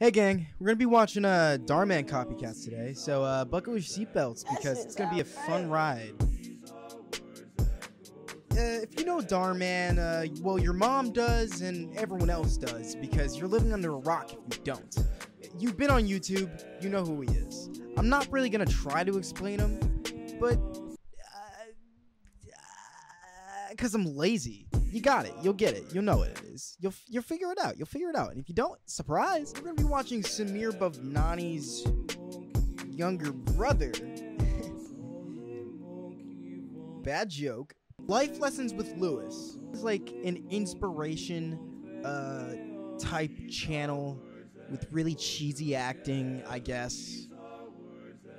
Hey gang, we're gonna be watching uh Dhar Mann copycats today, so uh buckle your seatbelts because it's gonna be a fun ride. Uh, if you know Dhar Mann, uh, well your mom does and everyone else does because you're living under a rock if you don't. You've been on YouTube, you know who he is. I'm not really gonna try to explain him, but because I'm lazy. You got it. You'll get it. You'll know what it is. You'll you'll figure it out. You'll figure it out. And if you don't, surprise, we're gonna be watching Samir Bhavnani's younger brother. Bad joke. Life lessons with Lewis. It's like an inspiration uh, type channel with really cheesy acting, I guess.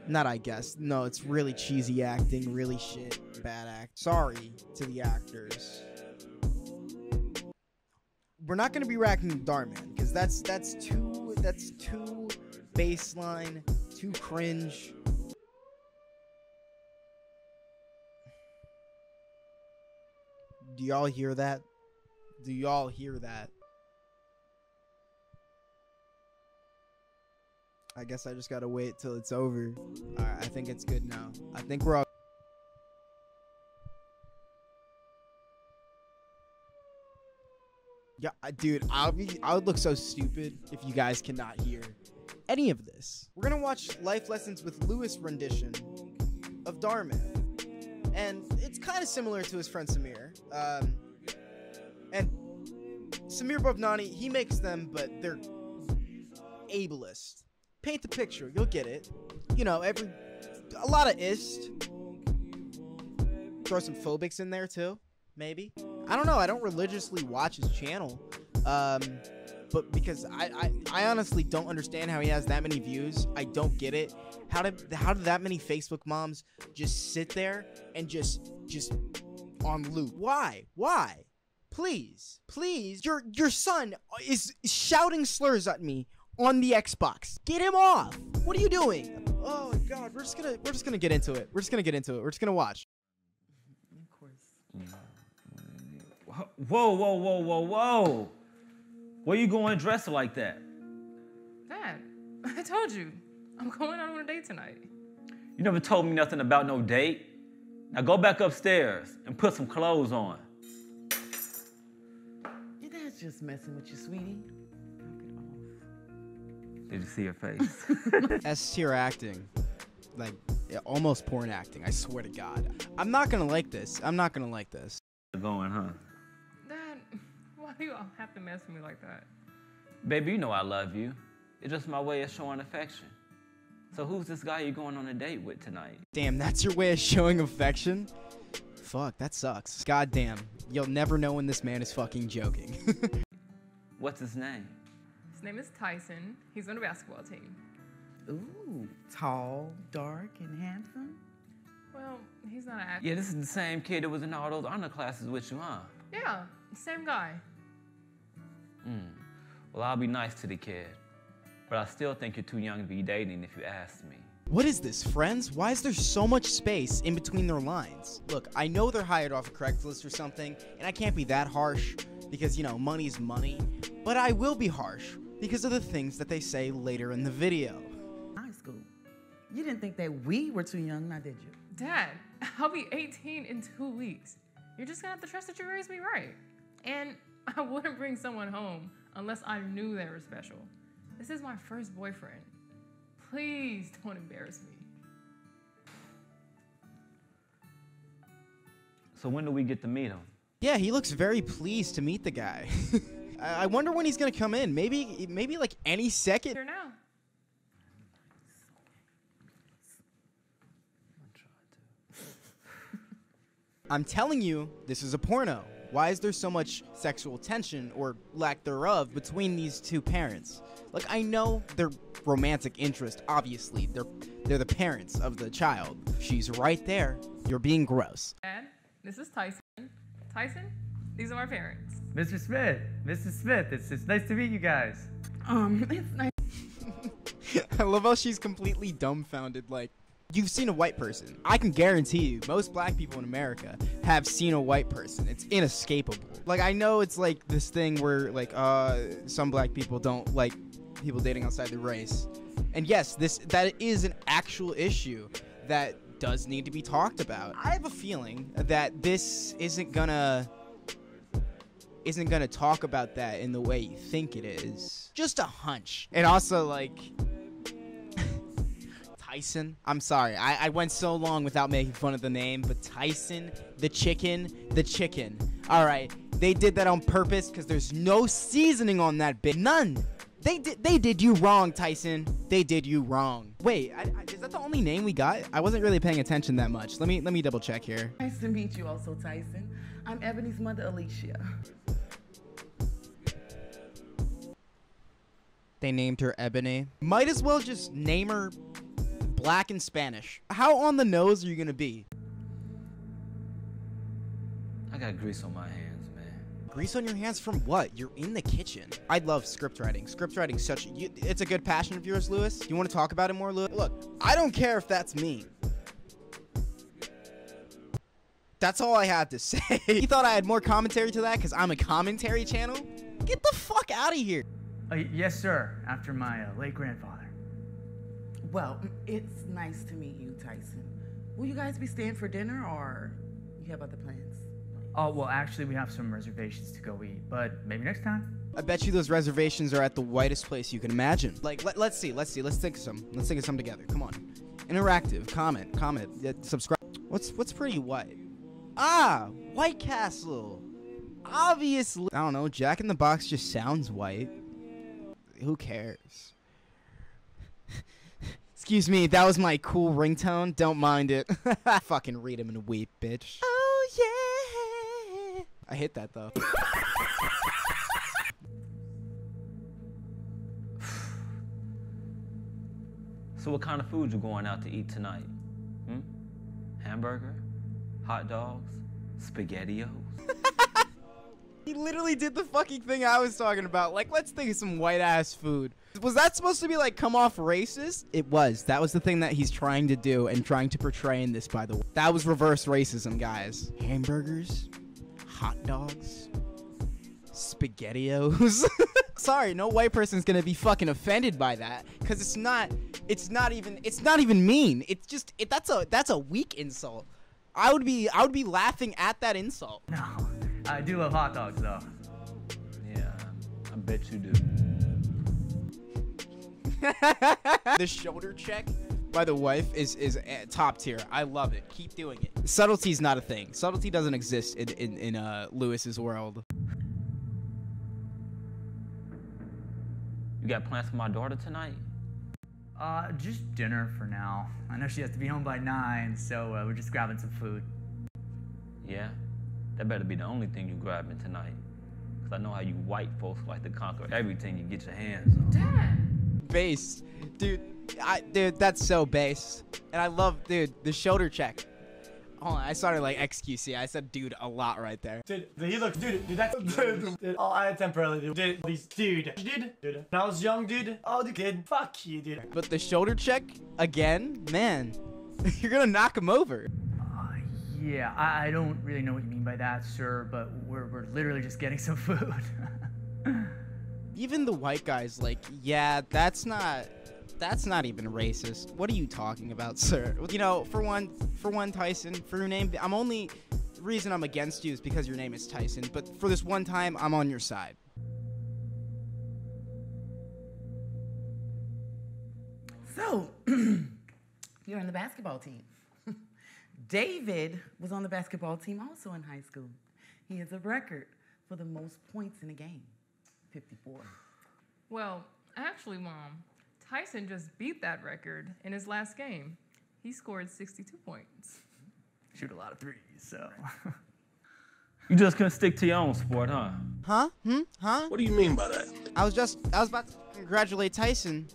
Not I guess. No, it's really cheesy acting, really shit, bad act. Sorry to the actors. We're not gonna be racking Dhar Mann because that's that's too that's too baseline, too cringe. Do y'all hear that? Do y'all hear that? I guess I just gotta wait till it's over. I think it's good now. I think we're all. Yeah, dude, I'll be. I would look so stupid if you guys cannot hear any of this. We're gonna watch Life Lessons with Lewis rendition of Dhar Mann, and it's kind of similar to his friend Samir. Um, and Samir Bhavnani, he makes them, but they're ableist paint the picture. You'll get it. You know, every a lot of ist. Throw some phobics in there too, maybe. I don't know. I don't religiously watch his channel, um, but because I, I I honestly don't understand how he has that many views. I don't get it. How did how did that many Facebook moms just sit there and just just on loop? Why? Why? Please, please. Your your son is shouting slurs at me on the Xbox. Get him off. What are you doing? Oh my god, we're just gonna we're just gonna get into it. We're just gonna get into it. We're just gonna watch. Of course. Whoa, whoa, whoa, whoa, whoa. Where are you going dressed like that? Dad, I told you. I'm going out on a date tonight. You never told me nothing about no date. Now go back upstairs and put some clothes on. Your dad's just messing with you, sweetie. Knock it off. Did you see her face? S tier acting, like almost porn acting. I swear to God, I'm not gonna like this. I'm not gonna like this. going, huh? Dad, why do you all have to mess with me like that? Baby, you know I love you. It's just my way of showing affection. So who's this guy you're going on a date with tonight? Damn, that's your way of showing affection. Fuck, that sucks. God damn, you'll never know when this man is fucking joking. What's his name? His name is Tyson. He's on the basketball team. Ooh, tall, dark, and handsome. Well, he's not an actor. Yeah, this is the same kid that was in all those honor classes with you, huh? Yeah, same guy. Mm. Well, I'll be nice to the kid. But I still think you're too young to be dating if you ask me. What is this, friends? Why is there so much space in between their lines? Look, I know they're hired off of Craigslist or something, and I can't be that harsh because, you know, money's money, but I will be harsh because of the things that they say later in the video. High school. You didn't think that we were too young, now did you? Dad, I'll be 18 in two weeks. You're just gonna have to trust that you raised me right. And I wouldn't bring someone home unless I knew they were special. This is my first boyfriend. Please don't embarrass me. So when do we get to meet him? Yeah, he looks very pleased to meet the guy. I wonder when he's gonna come in. Maybe, maybe like any second. Here now. I'm telling you, this is a porno. Why is there so much sexual tension or lack thereof between these two parents? Like I know their romantic interest, obviously. They're they're the parents of the child. She's right there. You're being gross. Dad, this is Tyson. Tyson, these are my parents. Mr. Smith, Mrs. Smith, it's, it's nice to meet you guys. Um, it's nice. I love how she's completely dumbfounded. Like, you've seen a white person. I can guarantee you, most black people in America have seen a white person. It's inescapable. Like, I know it's like this thing where, like, uh, some black people don't like people dating outside the race. And yes, this that is an actual issue that does need to be talked about. I have a feeling that this isn't gonna isn't gonna talk about that in the way you think it is. Just a hunch. And also like Tyson. I'm sorry. I, I went so long without making fun of the name, but Tyson, the chicken, the chicken. All right. They did that on purpose because there's no seasoning on that bit. None. They did. They did you wrong, Tyson. They did you wrong. Wait, I, I, is that the only name we got? I wasn't really paying attention that much. Let me let me double check here. Nice to meet you also, Tyson. I'm Ebony's mother, Alicia. They named her Ebony. Might as well just name her Black and Spanish. How on the nose are you gonna be? I got grease on my hands, man. Grease on your hands from what? You're in the kitchen. I love script writing. Script writing such you, it's a good passion of yours, Lewis. You want to talk about it more, Lewis? Look, I don't care if that's me. That's all I had to say. you thought I had more commentary to that because I'm a commentary channel? Get the fuck out of here. Uh, yes, sir. After my uh, late grandfather. Well, it's nice to meet you, Tyson. Will you guys be staying for dinner or you have other plans? Oh, well, actually, we have some reservations to go eat, but maybe next time. I bet you those reservations are at the whitest place you can imagine. Like, let, let's see, let's see, let's think of some. Let's think of some together. Come on. Interactive, comment, comment, yeah, subscribe. What's what's pretty white? Ah, White Castle. Obviously, I don't know. Jack in the Box just sounds white. Who cares? Excuse me, that was my cool ringtone. Don't mind it. Fucking read him and weep, bitch. Oh yeah. I hit that though. So what kind of food you going out to eat tonight? Hmm? Hamburger? Hot dogs? SpaghettiOs? He literally did the fucking thing I was talking about. Like, let's think of some white ass food. Was that supposed to be like come off racist? It was. That was the thing that he's trying to do and trying to portray in this, by the way. That was reverse racism, guys. Hamburgers, hot dogs, spaghettios. Sorry, no white person's gonna be fucking offended by that, cause it's not. It's not even. It's not even mean. It's just. It, that's a. That's a weak insult. I would be. I would be laughing at that insult. No, I do love hot dogs, though. Yeah, I bet you do. the shoulder check by the wife is is uh, top tier. I love it. Keep doing it. Subtlety's not a thing. Subtlety doesn't exist in in, in uh Lewis's world. You got plans for my daughter tonight? Uh, just dinner for now. I know she has to be home by nine, so uh, we're just grabbing some food. Yeah? That better be the only thing you grabbing tonight. Cause I know how you white folks like to conquer everything you get your hands on. Dad. Base, dude. I dude, that's so base. And I love, dude, the shoulder check. Hold on, I started like XQC. I said dude a lot right there. Dude, he looks, dude, dude, that's, dude, dude, oh, I temporarily, dude, dude, these, dude, dude, dude, when I was young, dude, oh, the kid, fuck you, dude. But the shoulder check again, man, you're gonna knock him over. Yeah, I, I don't really know what you mean by that, sir, but we're, we're literally just getting some food. Even the white guy's like, yeah, that's not that's not even racist. What are you talking about, sir? You know, for one, for one, Tyson, for your name, I'm only reason I'm against you is because your name is Tyson. But for this one time, I'm on your side. So, you're on the basketball team. David was on the basketball team also in high school. He has a record for the most points in a game 54. Well, actually, Mom, Tyson just beat that record in his last game. He scored 62 points. Shoot a lot of threes, so. You just couldn't stick to your own sport, huh? Huh? Hmm? Huh? What do you mean by that? I was just I was about to congratulate Tyson,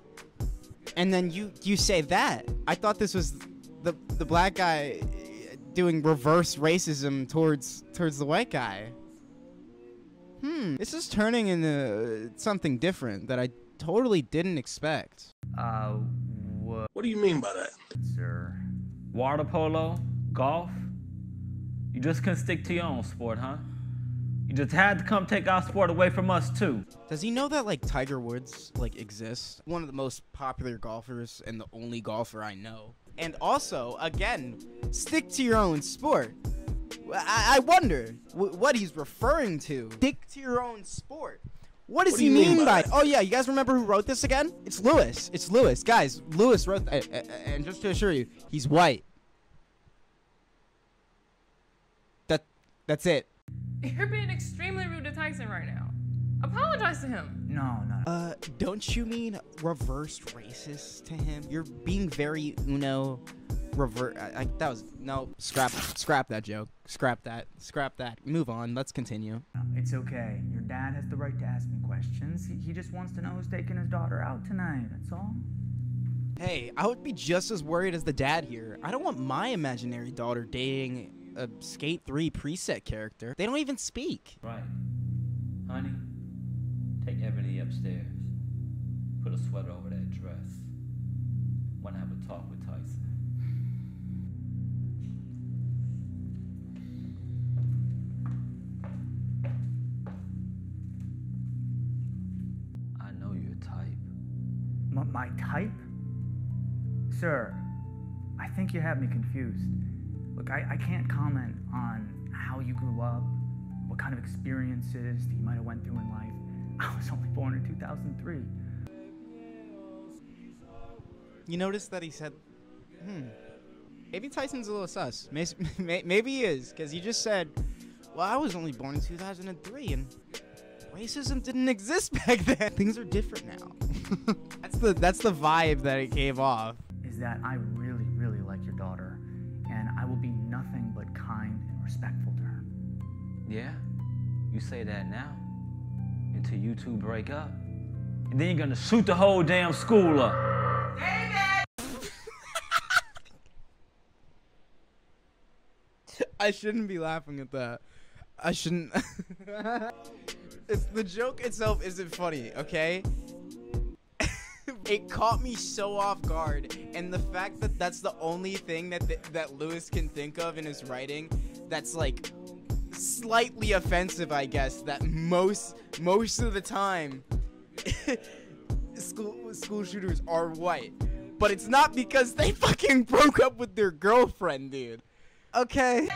and then you you say that. I thought this was the the black guy doing reverse racism towards towards the white guy. Hmm. This is turning into something different that I totally didn't expect. Uh, what, What do you mean by that? sir? Water polo? Golf? You just couldn't stick to your own sport, huh? You just had to come take our sport away from us too. Does he know that like Tiger Woods like exists? One of the most popular golfers and the only golfer I know. And also, again, stick to your own sport. I, I wonder w- what he's referring to. Stick to your own sport. What does What do he mean mean by by? Oh yeah, you guys remember who wrote this again? It's Lewis. It's Lewis, guys. Lewis wrote, th- and just to assure you, he's white. That, that's it. You're being extremely rude to Tyson right now. Apologize to him. No, no. Uh, don't you mean reverse racist to him? You're being very Uno revert. I, I, that was no scrap. Scrap that joke. Scrap that. Scrap that. Move on. Let's continue. It's okay. Your dad has the right to ask me questions. He, he just wants to know who's taking his daughter out tonight. That's all. Hey, I would be just as worried as the dad here. I don't want my imaginary daughter dating a Skate 3 preset character. They don't even speak. Right. Honey, take Ebony upstairs. Put a sweater over that dress. Want to have a talk with Tyson. I know your type. My type? Sir, I think you have me confused. Look, I, I can't comment on how you grew up, what kind of experiences you might have went through in life. I was only born in 2003. You notice that he said, hmm, maybe Tyson's a little sus. May- may- Maybe he is, because he just said, well, I was only born in 2003 and racism didn't exist back then. Things are different now. that's the that's the vibe that it gave off. Is that I really, really like your daughter, and I will be nothing but kind and respectful to her. Yeah? You say that now? Until you two break up? And then you're gonna shoot the whole damn school up. I shouldn't be laughing at that. I shouldn't. it's the joke itself isn't funny, okay? it caught me so off guard, and the fact that that's the only thing that th- that Lewis can think of in his writing, that's like slightly offensive, I guess. That most most of the time, school school shooters are white, but it's not because they fucking broke up with their girlfriend, dude. Okay.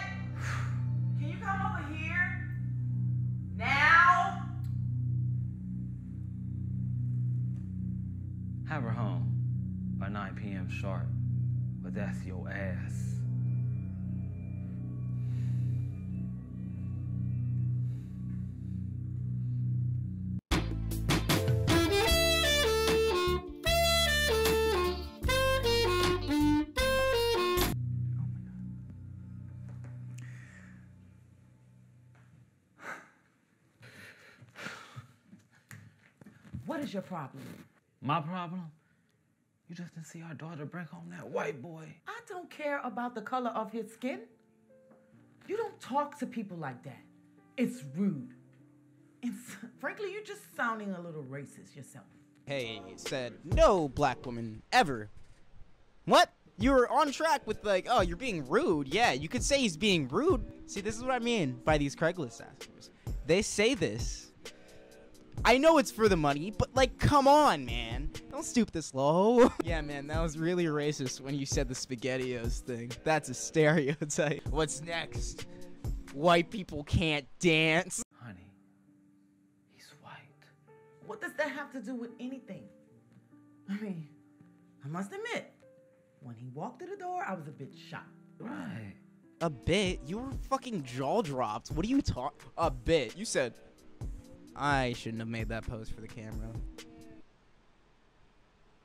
Is your problem? My problem? You just didn't see our daughter bring home that white boy. I don't care about the color of his skin. You don't talk to people like that. It's rude. And frankly, you're just sounding a little racist yourself. Hey said no black woman ever. What? You were on track with like, oh, you're being rude. Yeah, you could say he's being rude. See, this is what I mean by these Craigslist askers. They say this. I know it's for the money, but like, come on, man. Don't stoop this low. yeah, man, that was really racist when you said the SpaghettiOs thing. That's a stereotype. What's next? White people can't dance. Honey, he's white. What does that have to do with anything? I mean, I must admit, when he walked through the door, I was a bit shocked. Right. A bit? You were fucking jaw dropped. What are you talking? A bit. You said. I shouldn't have made that pose for the camera.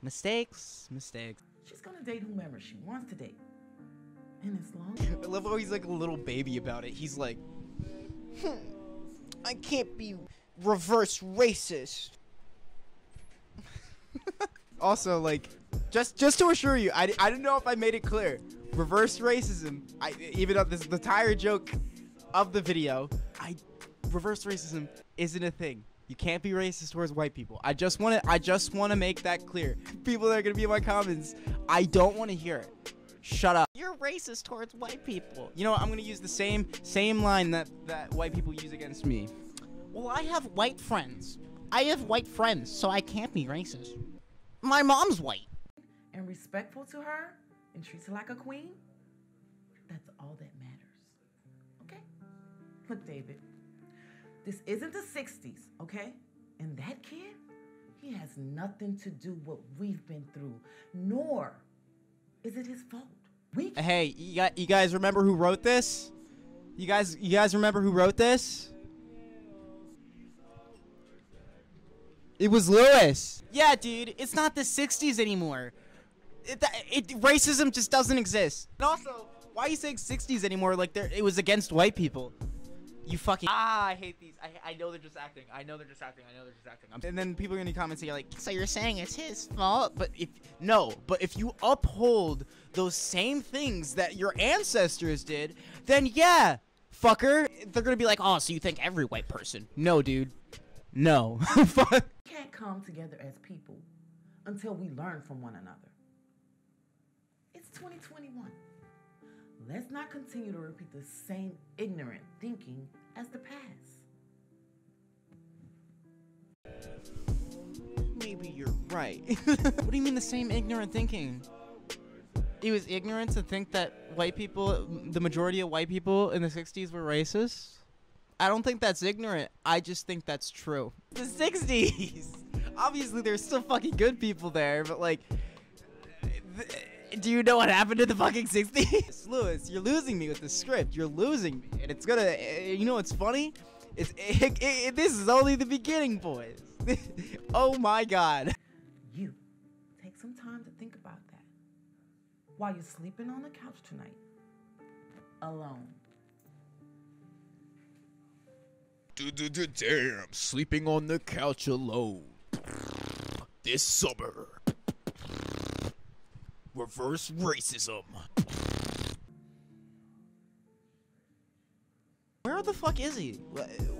Mistakes. Mistakes. She's gonna date whomever she wants to date. And as long I love how he's like a little baby about it. He's like, hmm, I can't be reverse racist. also, like, just just to assure you, I, I don't know if I made it clear. Reverse racism. I even though this is the entire joke of the video. I reverse racism isn't a thing. You can't be racist towards white people. I just want to I just want to make that clear. People that are going to be in my comments, I don't want to hear it. Shut up. You're racist towards white people. You know what? I'm gonna use the same same line that that white people use against me. Well, I have white friends. I have white friends, so I can't be racist. My mom's white. and respectful to her and treats her like a queen, that's all that matters. Okay? Look, David, this isn't the 60s, okay? And that kid, he has nothing to do what we've been through, nor is it his fault. We Hey, you, got, you guys remember who wrote this? You guys, you guys remember who wrote this? It was Lewis. Yeah, dude, it's not the '60s anymore. It, it racism just doesn't exist. And also, why are you saying '60s anymore? Like there, it was against white people. You fucking ah! I hate these. I, I know they're just acting. I know they're just acting. I know they're just acting. I'm- and then people are gonna comment saying like, so you're saying it's his fault? But if no, but if you uphold those same things that your ancestors did, then yeah, fucker, they're gonna be like, oh, so you think every white person? No, dude. No. Fuck. can't come together as people until we learn from one another. It's 2021. Let's not continue to repeat the same ignorant thinking as the past. Maybe you're right. what do you mean the same ignorant thinking? It was ignorant to think that white people, the majority of white people in the 60s were racist? I don't think that's ignorant. I just think that's true. The 60s! Obviously, there's still fucking good people there, but like. th- Do you know what happened to the fucking 60s? Lewis, you're losing me with the script. You're losing me. And it's gonna. eh, eh You know what's funny? It's, it, it, eh, eh, this is only the beginning, boys. oh my god. You take some time to think about that while you're sleeping on the couch tonight, alone. Damn, sleeping on the couch alone. This summer. Reverse racism. Where the fuck is he?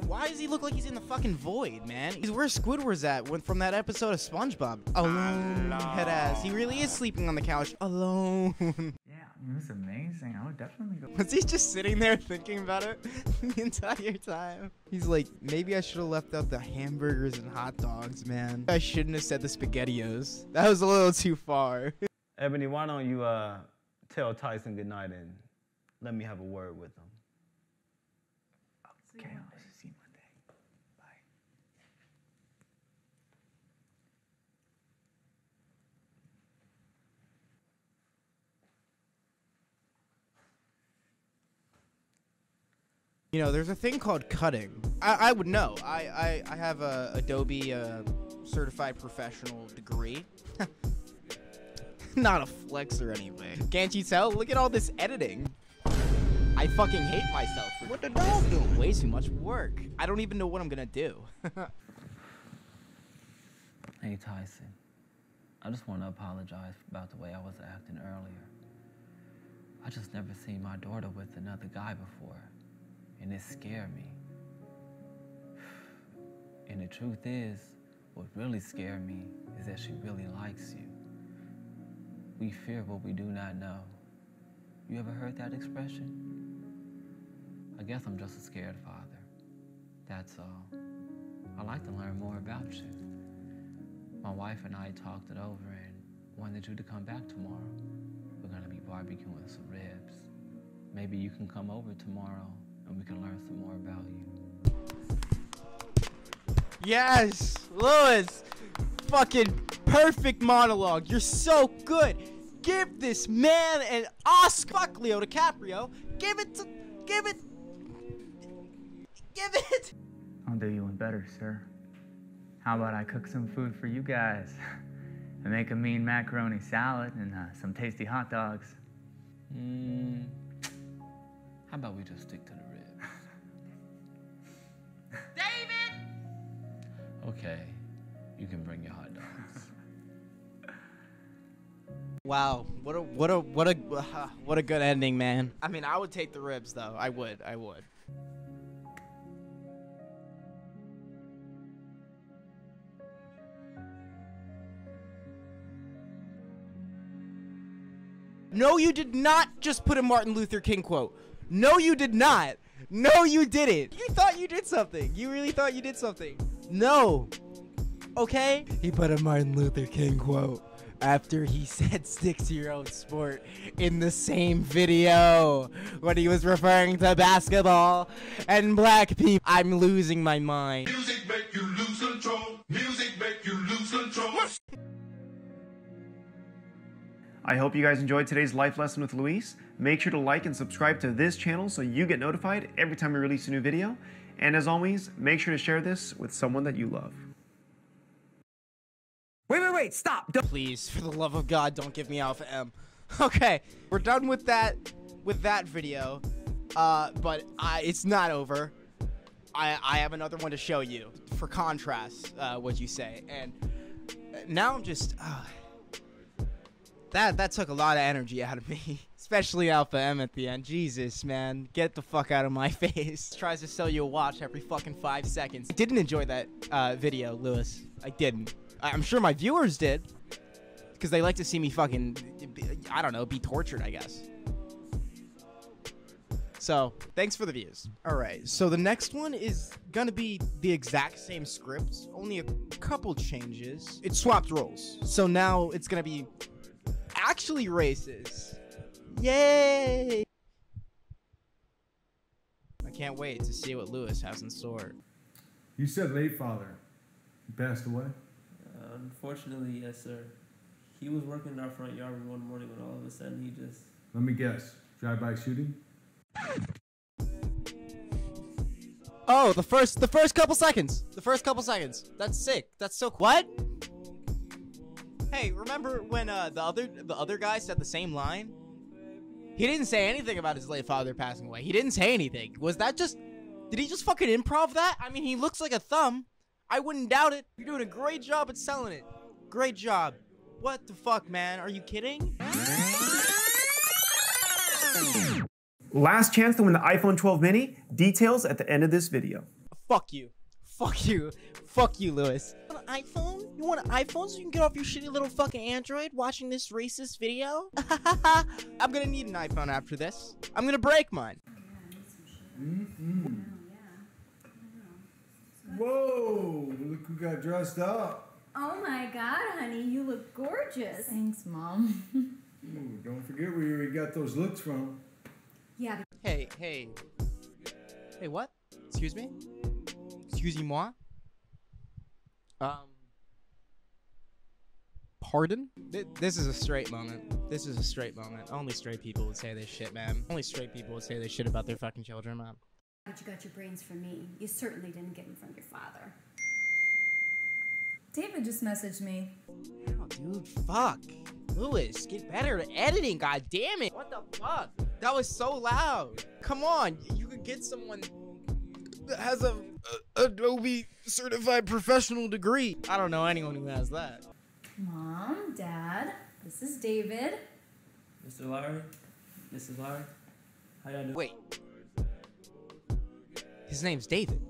Why does he look like he's in the fucking void, man? He's where Squidward's at when, from that episode of SpongeBob. Alone, head ass. He really is sleeping on the couch alone. Yeah, it was amazing. I would definitely go. Was he just sitting there thinking about it the entire time? He's like, maybe I should have left out the hamburgers and hot dogs, man. I shouldn't have said the SpaghettiOs. That was a little too far. Ebony, why don't you uh, tell Tyson goodnight and let me have a word with him? Okay, I'll see you Monday. Bye. You know, there's a thing called cutting. I, I would know. I, I, I have a Adobe uh, certified professional degree. Not a flex or anything. Can't you tell? Look at all this editing. I fucking hate myself. For what the dog doing? Way too much work. I don't even know what I'm gonna do. Hey Tyson, I just want to apologize about the way I was acting earlier. I just never seen my daughter with another guy before, and it scared me. And the truth is, what really scared me is that she really likes you. We fear what we do not know. You ever heard that expression? I guess I'm just a scared father. That's all. I'd like to learn more about you. My wife and I talked it over and wanted you to come back tomorrow. We're gonna be barbecuing some ribs. Maybe you can come over tomorrow and we can learn some more about you. yes, Lewis. Fucking perfect monologue. You're so good. Give this man an Oscar. Fuck Leo DiCaprio. Give it to. Give it. Give it. I'll do you one better, sir. How about I cook some food for you guys? I make a mean macaroni salad and uh, some tasty hot dogs. Mm, how about we just stick to the ribs? David! Okay, you can bring your hot dogs. Wow, what a what a what a uh, what a good ending, man. I mean, I would take the ribs though. I would. I would. No, you did not just put a Martin Luther King quote. No, you did not. No, you didn't. You thought you did something. You really thought you did something. No. Okay? He put a Martin Luther King quote after he said stick to your sport in the same video when he was referring to basketball and black people. I'm losing my mind. Music make you lose control. Music make you lose control. I hope you guys enjoyed today's life lesson with Luis. Make sure to like and subscribe to this channel so you get notified every time we release a new video. And as always, make sure to share this with someone that you love. Wait, wait, wait, stop. Don't Please, for the love of God, don't give me Alpha M. Okay, we're done with that with that video. Uh, but I, it's not over. I, I have another one to show you for contrast, uh, what you say. And now I'm just, uh, that, that took a lot of energy out of me. Especially Alpha M at the end. Jesus, man. Get the fuck out of my face. Tries to sell you a watch every fucking five seconds. Didn't enjoy that uh, video, Lewis. I didn't. I- I'm sure my viewers did. Because they like to see me fucking, I don't know, be tortured, I guess. So, thanks for the views. All right, so the next one is gonna be the exact same script, only a couple changes. It swapped roles. So now it's gonna be actually racist. Yay! I can't wait to see what Lewis has in store. You said late father. He passed away? Unfortunately, yes, sir. He was working in our front yard one morning when all of a sudden he just. Let me guess. Drive-by shooting? Oh, the first the first couple seconds. The first couple seconds. That's sick. That's so what? Hey, remember when uh, the other the other guy said the same line? He didn't say anything about his late father passing away. He didn't say anything. Was that just Did he just fucking improv that? I mean, he looks like a thumb. I wouldn't doubt it. You're doing a great job at selling it. Great job. What the fuck, man? Are you kidding? Last chance to win the iPhone 12 mini. Details at the end of this video. Fuck you. Fuck you. Fuck you, Lewis. You want an iPhone? You want an iPhone so you can get off your shitty little fucking Android watching this racist video? I'm gonna need an iPhone after this. I'm gonna break mine. Mm-mm. Whoa! Look who got dressed up. Oh my god, honey, you look gorgeous. Thanks, Mom. Ooh, don't forget where you got those looks from. Yeah. Hey, hey. Hey, what? Excuse me? Excusez-moi? Um. Pardon? Th- This is a straight moment. This is a straight moment. Only straight people would say this shit, man. Only straight people would say this shit about their fucking children, man. But you got your brains from me. You certainly didn't get them from your father. David just messaged me. Oh, dude, fuck. Lewis, get better at editing, god damn it. What the fuck? That was so loud. Come on, you could get someone that has a, a Adobe certified professional degree. I don't know anyone who has that. Mom, Dad, this is David. Mr. Larry? Mrs. Larry? How y'all doing? Wait. His name's David.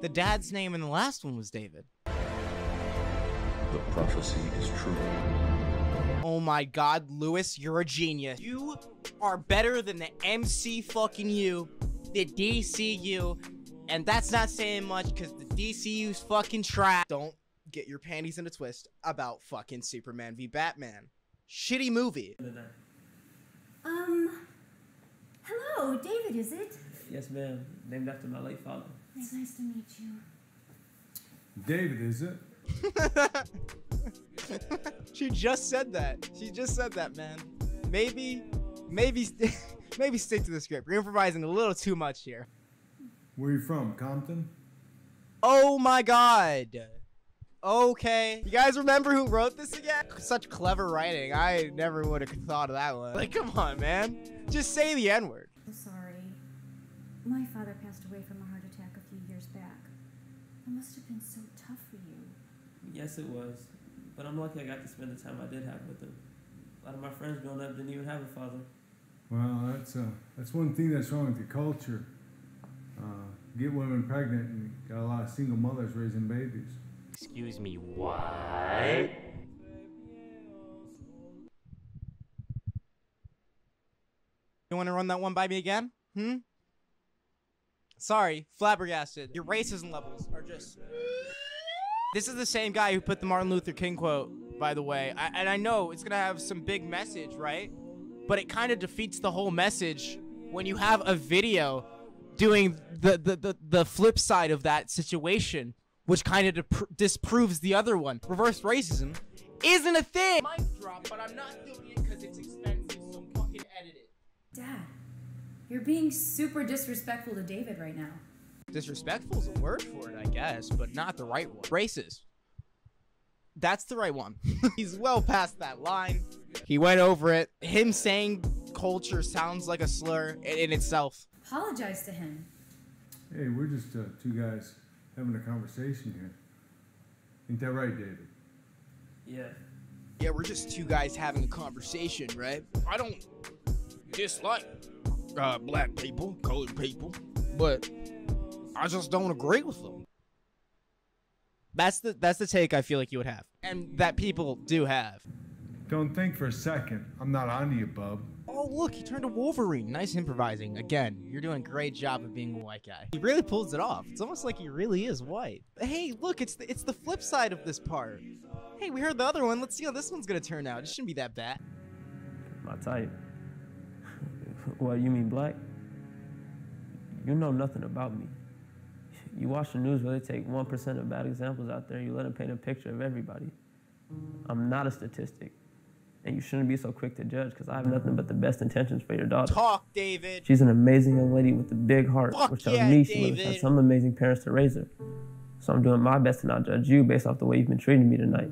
The dad's name in the last one was David. The prophecy is true. Oh my god, Lewis, you're a genius. You are better than the MC fucking U, the DCU, and that's not saying much because the DCU's fucking trash. Don't get your panties in a twist about fucking Superman v Batman. Shitty movie. Um, hello, David, is it? Yes, ma'am. Named after my late father. It's nice to meet you. David, is it? she just said that. She just said that, man. Maybe, maybe, maybe stick to the script. You're improvising a little too much here. Where are you from? Compton? Oh my god. Okay. You guys remember who wrote this again? Such clever writing. I never would have thought of that one. Like, come on, man. Just say the N word. Oh, sorry. My father passed away from a heart attack a few years back. It must have been so tough for you. Yes, it was. But I'm lucky I got to spend the time I did have with him. A lot of my friends growing up didn't even have a father. Well, that's uh, that's one thing that's wrong with your culture. Uh, get women pregnant and got a lot of single mothers raising babies. Excuse me, what? You want to run that one by me again? Hmm? Sorry, flabbergasted. Your racism levels are just. This is the same guy who put the Martin Luther King quote, by the way. I, and I know it's going to have some big message, right? But it kind of defeats the whole message when you have a video doing the, the, the, the flip side of that situation which kind of disproves the other one. Reverse racism isn't a thing. Mic drop, but I'm not doing it because it's expensive, so fucking edit it. Dad, you're being super disrespectful to David right now. Disrespectful is a word for it, I guess, but not the right one. Racist. That's the right one. He's well past that line. He went over it. Him saying culture sounds like a slur in, in itself. Apologize to him. Hey, we're just uh, two guys having a conversation here. Ain't that right, David? Yeah. Yeah, we're just two guys having a conversation, right? I don't dislike uh, black people, colored people, but I just don't agree with them. That's the that's the take I feel like you would have, and that people do have. Don't think for a second. I'm not on to you, bub. Oh look, he turned to Wolverine. Nice improvising. Again, you're doing a great job of being a white guy. He really pulls it off. It's almost like he really is white. Hey, look, it's the it's the flip side of this part. Hey, we heard the other one. Let's see how this one's gonna turn out. It shouldn't be that bad. My type. What, you mean black? You know nothing about me. You watch the news where they take 1% of bad examples out there and you let them paint a picture of everybody. I'm not a statistic. And you shouldn't be so quick to judge because I have nothing but the mm-hmm. best intentions for your daughter. Talk, David. She's an amazing young lady with a big heart, Fuck which tells yeah, me she must have had some amazing parents to raise her. So I'm doing my best to not judge you based off the way you've been treating me tonight.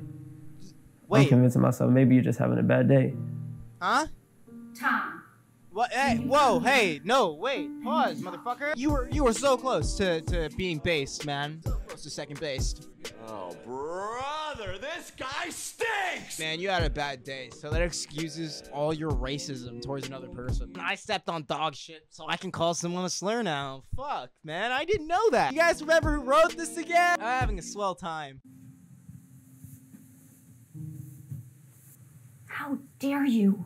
Wait. I'm convincing myself maybe you're just having a bad day. Huh? Tom. What? Hey, whoa, hey, no, wait, pause, motherfucker. You were you were so close to to being based, man. So close to second based. Oh, brother, this guy stinks! Man, you had a bad day, so that excuses all your racism towards another person. I stepped on dog shit, so I can call someone a slur now. Fuck, man, I didn't know that. You guys remember who wrote this again? I'm having a swell time. How dare you?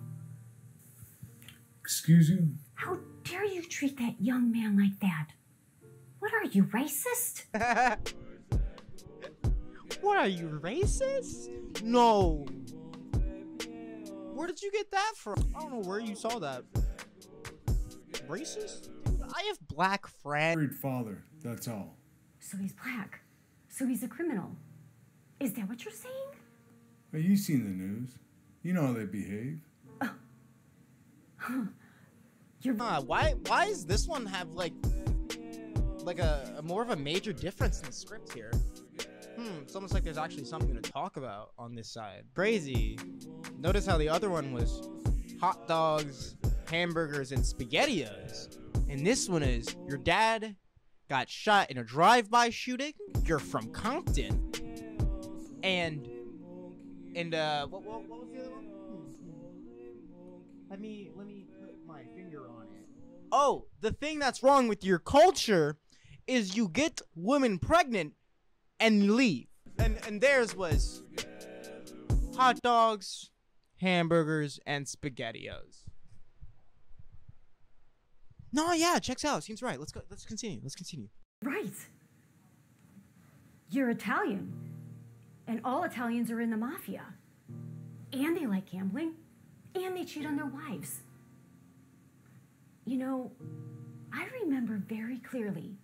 Excuse you? How dare you treat that young man like that? What are you, racist? What are you, racist? No. Where did you get that from? I don't know where you saw that. Racist? Dude, I have black friends. Married father, that's all. So he's black. So he's a criminal. Is that what you're saying? Hey, you seen the news. You know how they behave. You're uh, why why does this one have like like a, a more of a major difference in the script here? Hmm, it's almost like there's actually something to talk about on this side. Crazy. Notice how the other one was hot dogs, hamburgers, and spaghettios. And this one is your dad got shot in a drive-by shooting. You're from Compton. And and uh what, what, what was the other one? Let me let me put my finger on it. Oh, the thing that's wrong with your culture is you get women pregnant and leave. And and theirs was hot dogs, hamburgers, and spaghettios. No, yeah, checks out. Seems right. Let's go. Let's continue. Let's continue. Right. You're Italian. And all Italians are in the mafia. And they like gambling. And they cheat on their wives. You know, I remember very clearly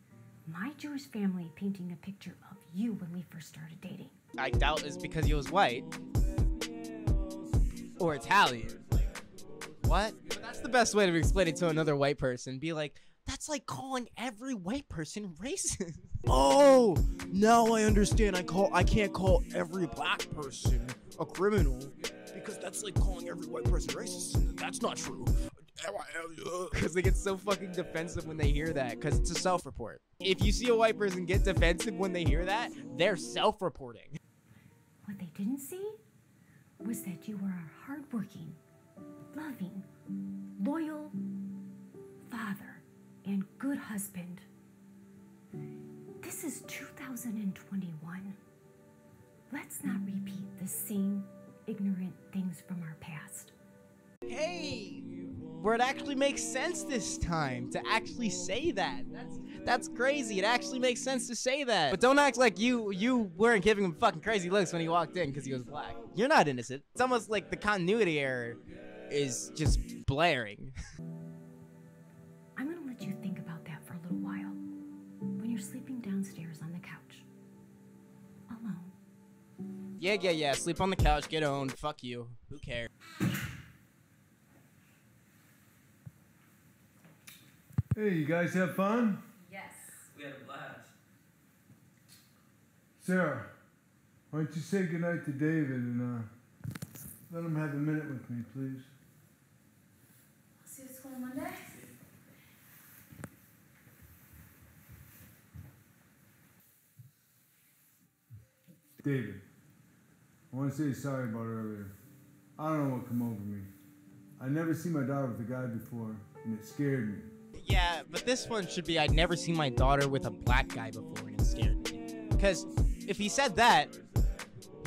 my Jewish family painting a picture of you when we first started dating. I doubt it's because he was white or Italian. What? But that's the best way to explain it to another white person. Be like, that's like calling every white person racist. Oh, now I understand. I call I can't call every black person a criminal because that's like calling every white person racist. and That's not true. Because they get so fucking defensive when they hear that, because it's a self report. If you see a white person get defensive when they hear that, they're self reporting. What they didn't see was that you were a hardworking, loving, loyal father and good husband. This is 2021. Let's not repeat the same ignorant things from our past. Hey, where it actually makes sense this time to actually say that. That's that's crazy. It actually makes sense to say that. But don't act like you you weren't giving him fucking crazy looks when he walked in because he was black. You're not innocent. It's almost like the continuity error is just blaring. I'm gonna let you think about that for a little while. When you're sleeping downstairs on the couch. Alone. Yeah, yeah, yeah. Sleep on the couch, get owned. Fuck you. Who cares? Hey, you guys have fun? Yes. We had a blast. Sarah, why don't you say goodnight to David and uh, let him have a minute with me, please? See you at school Monday? David, I want to say sorry about earlier. I don't know what come over me. I never seen my daughter with a guy before, and it scared me. Yeah, but this one should be I'd never seen my daughter with a black guy before and it scared me. Because if he said that,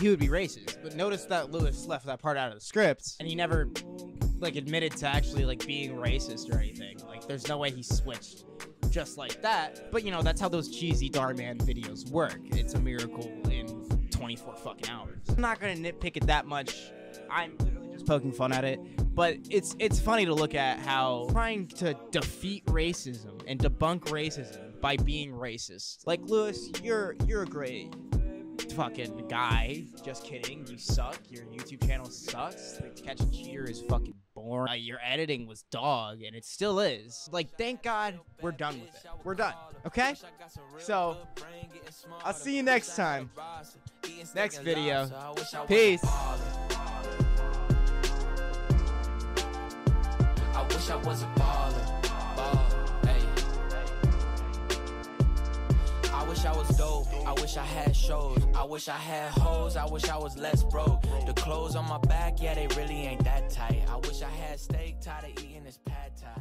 he would be racist. But notice that Lewis left that part out of the script and he never like admitted to actually like being racist or anything. Like there's no way he switched just like that. But you know, that's how those cheesy Dhar Mann videos work. It's a miracle in 24 fucking hours. I'm not gonna nitpick it that much. I'm literally just poking fun at it. But it's it's funny to look at how trying to defeat racism and debunk racism by being racist. Like Lewis, you're you're a great fucking guy. Just kidding. You suck. Your YouTube channel sucks. Like, Catch Cheater is fucking boring. Uh, your editing was dog, and it still is. Like, thank God we're done with it. We're done. Okay? So, I'll see you next time. Next video. Peace. I wish I was a baller. I wish I was dope. I wish I had shows. I wish I had hoes. I wish I was less broke. The clothes on my back, yeah, they really ain't that tight. I wish I had steak tired of eating this pad thai.